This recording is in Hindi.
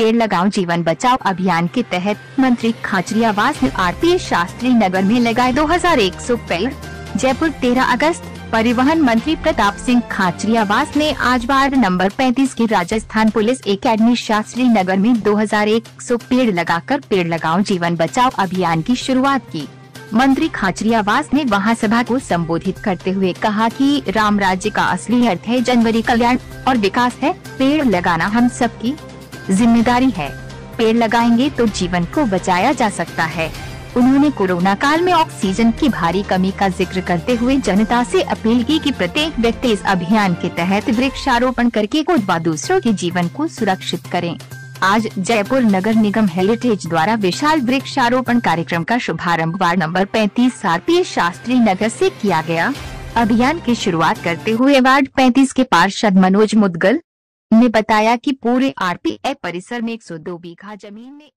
पेड़ लगाओ जीवन बचाओ अभियान के तहत मंत्री खाचरियावास ने आरपीए शास्त्री नगर में लगाए 2100 पेड़। जयपुर 13 अगस्त, परिवहन मंत्री प्रताप सिंह खाचरियावास ने आज वार्ड नंबर 35 की राजस्थान पुलिस एकेडमी शास्त्री नगर में 2100 पेड़ लगाकर पेड़ लगाओ जीवन बचाओ अभियान की शुरुआत की। मंत्री खाचरियावास ने वहाँ सभा को संबोधित करते हुए कहा कि राम राज्य का असली अर्थ है जनवरी कल्याण और विकास है, पेड़ लगाना हम सबकी ज़िम्मेदारी है। पेड़ लगाएँगे तो जीवन को बचाया जा सकता है। उन्होंने कोरोना काल में ऑक्सीजन की भारी कमी का ज़िक्र करते हुए जनता से अपील की कि प्रत्येक व्यक्ति इस अभियान के तहत वृक्षारोपण करके खुद व दूसरों के जीवन को सुरक्षित करें। आज जयपुर नगर निगम हेरिटेज द्वारा विशाल वृक्षारोपण कार्यक्रम का शुभारंभ ward number 35 RPS Shastri Nagar से किया गया। अभियान की शुरुआत करते हुए वार्ड 35 के पार्षद मनोज मुदगल ने बताया कि पूरे आरपीए परिसर में 102 बीघा ज़मीन में